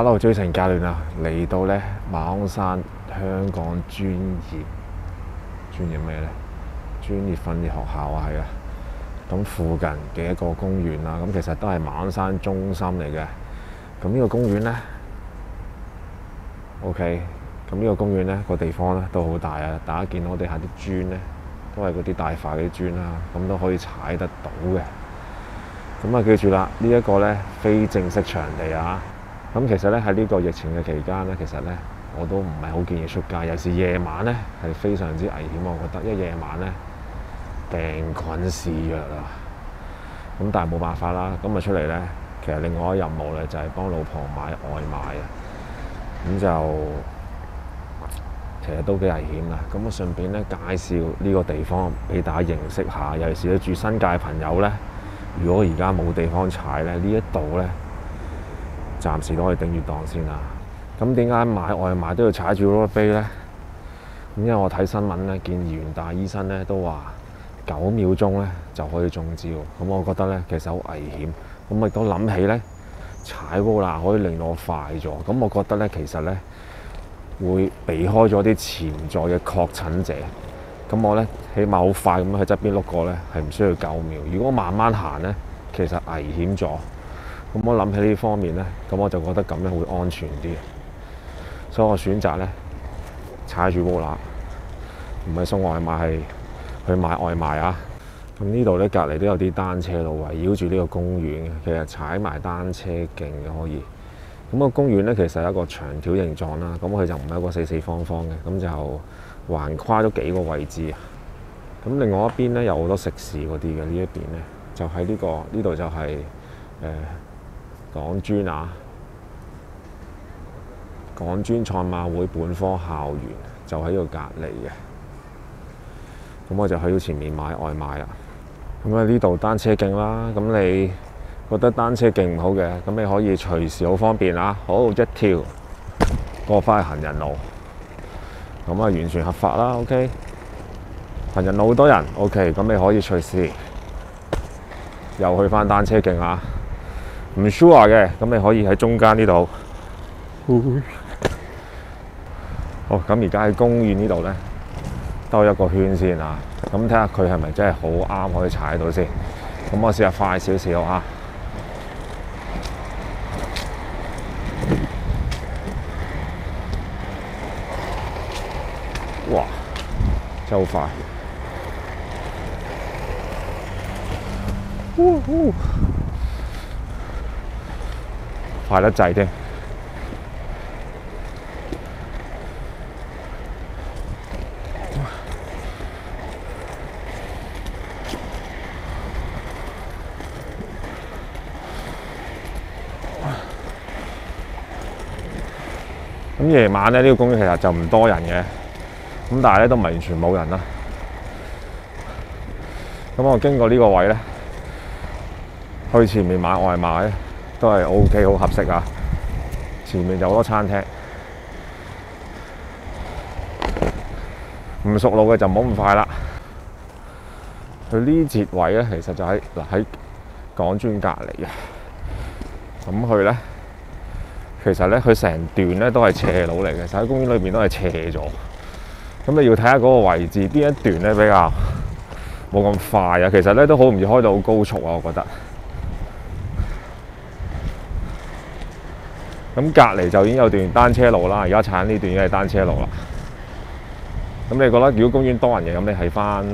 Hello，追成教練啊，嚟到咧馬鞍山香港專業專業咩咧？專業訓練學校啊，係啊。咁附近嘅一個公園啦，咁其實都係馬鞍山中心嚟嘅。咁呢個公園咧，OK。咁呢個公園咧個地方咧都好大啊！大家見到我哋下啲磚咧，都係嗰啲大塊嗰啲磚啦，咁都可以踩得到嘅。咁啊，記住啦，呢一個咧非正式場地啊。咁其實咧喺呢個疫情嘅期間咧，其實咧我都唔係好建議出街，尤其是夜晚咧係非常之危險，我覺得，因為夜晚咧病菌肆虐啊。咁但係冇辦法啦，咁啊出嚟咧，其實另外一個任務咧就係幫老婆買外賣啊。咁就其實都幾危險啊。咁我順便咧介紹呢個地方俾大家認識下，尤其是你住新界朋友咧，如果而家冇地方踩咧，呢一度咧。暫時都可以頂住檔先啦。咁點解買外賣都要踩住碌杯咧？咁因為我睇新聞咧，見袁大醫生咧都話九秒鐘咧就可以中招。咁我覺得咧其實好危險。咁亦都諗起咧踩 roller 可以令我快咗。咁我覺得咧其實咧會避開咗啲潛在嘅確診者。咁我咧起碼好快咁喺側邊碌過咧係唔需要九秒。如果我慢慢行咧，其實危險咗。咁我諗起呢方面咧，咁我就覺得咁樣會安全啲，所以我選擇咧踩住 roller，唔係送外賣，係去買外賣啊！咁呢度咧隔離都有啲單車路圍繞住呢個公園嘅，其實踩埋單車徑嘅可以。咁個公園咧其實係一個長條形狀啦，咁佢就唔係一個四四方方嘅，咁就橫跨咗幾個位置啊。咁另外一邊咧有好多食肆嗰啲嘅，呢一邊咧就喺呢個呢度就係誒。港專啊，港專賽馬會本科校園就喺度隔離嘅，咁我就去到前面買外賣啦。咁啊呢度單車徑啦，咁你覺得單車徑唔好嘅，咁你可以隨時好方便啊，好一跳過翻去行人路，咁啊完全合法啦。OK，行人路好多人，OK，咁你可以隨時又去翻單車徑啊。唔 sure 嘅，咁你可以喺中間呢度。好，咁而家喺公園呢度咧，兜一個圈先啊。咁睇下佢係咪真係好啱可以踩到先。咁我試下快少少啊。哇！真係好快。呼呼快得滯添，咁夜晚咧呢個公園其實就唔多人嘅，咁但係咧都唔係完全冇人啦。咁我經過呢個位咧，去前面買外賣。都係 OK，好合適啊！前面就好多餐廳，唔熟路嘅就唔好咁快啦。佢呢節位咧，其實就喺嗱喺港專隔離嘅。咁佢咧，其實咧佢成段咧都係斜路嚟嘅，就喺公園裏邊都係斜咗。咁你要睇下嗰個位置，邊一段咧比較冇咁快啊？其實咧都好容易開到好高速啊，我覺得。咁隔離就已經有段單車路啦，而家踩呢段已經係單車路啦。咁你覺得如果公園多人嘅，咁你係翻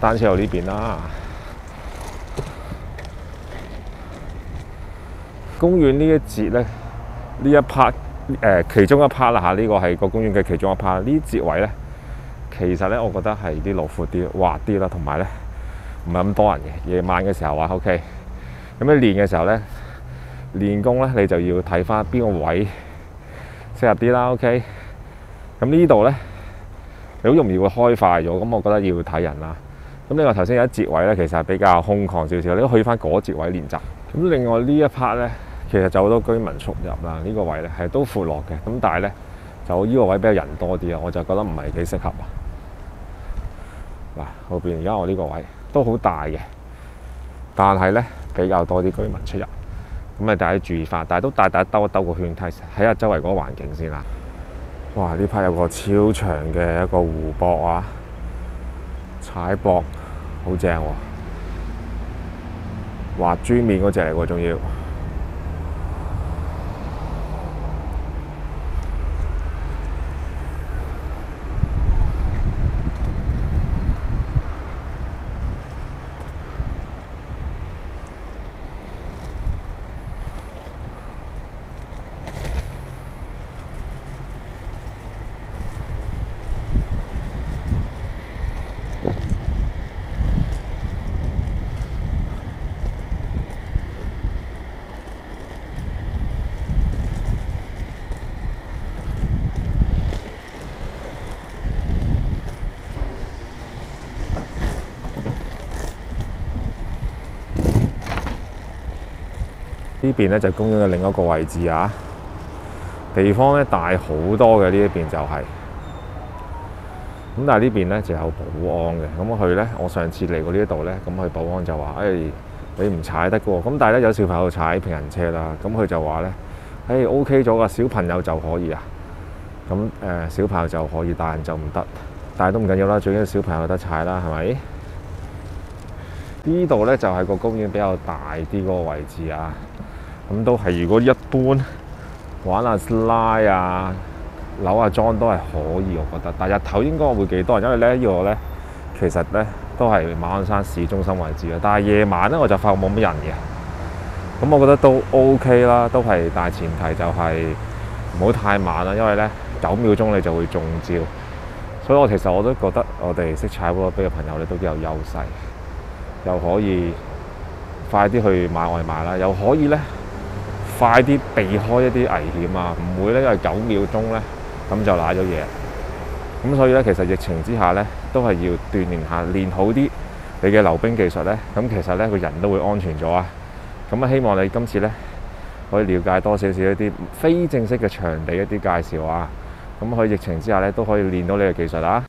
單車路呢邊啦。公園呢一節咧，呢一 part 誒其中一 part 啦嚇，呢個係個公園嘅其中一 part。呢節位咧，其實咧我覺得係啲路闊啲、滑啲啦，同埋咧唔係咁多人嘅。夜晚嘅時候話 OK，咁你練嘅時候咧。練功咧，你就要睇翻邊個位適合啲啦。OK，咁呢度咧，你好容易會開快咗。咁我覺得要睇人啦。咁另外頭先有一節位咧，其實係比較空曠少少，你都去翻嗰節位練習。咁另外呢一 part 咧，其實就好多居民出入啦。呢個位咧係都闊落嘅，咁但係咧就呢個位比較人多啲啊，我就覺得唔係幾適合啊。嗱，後邊而家我呢個位都好大嘅，但係咧比較多啲居民出入。咁啊大家注意翻，但係都大大家兜一兜個圈，睇睇下周圍嗰個環境先啦。哇！呢排有個超長嘅一個湖泊啊，踩泊好正喎，滑珠面嗰隻嚟喎，仲要。呢邊咧就公園嘅另一個位置啊，地方咧大好多嘅呢一邊就係、咁但係呢邊咧就有保安嘅，咁佢咧我上次嚟過呢一度咧，咁佢保安就話：誒、你唔踩得嘅喎，咁但係咧有小朋友踩平衡車啦，咁佢就話咧：誒、OK 咗㗎，小朋友就可以啊，咁誒、小朋友就可以，大人就唔得，但係都唔緊要啦，最緊要小朋友得踩啦，係咪？呢度咧就係、是、個公園比較大啲嗰個位置啊。咁都係，如果一般玩下 slide 啊、扭下樁都係可以，我覺得。但日頭應該會幾多人，因為咧呢個咧其實咧都係馬鞍山市中心位置嘅。但係夜晚咧我就發覺冇乜人嘅。咁我覺得都 OK 啦，都係大前提就係唔好太晚啦，因為咧九秒鐘你就會中招。所以我其實我都覺得我哋識踩烏拉飛嘅朋友咧都幾有優勢，又可以快啲去買外賣啦，又可以咧。快啲避開一啲危險啊！唔會咧，因為九秒鐘咧，咁就賴咗嘢。咁所以咧，其實疫情之下咧，都係要鍛鍊下，練好啲你嘅溜冰技術咧。咁其實咧，個人都會安全咗啊！咁啊，希望你今次咧可以了解多少少一啲非正式嘅場地一啲介紹啊。咁喺疫情之下咧，都可以練到你嘅技術啊！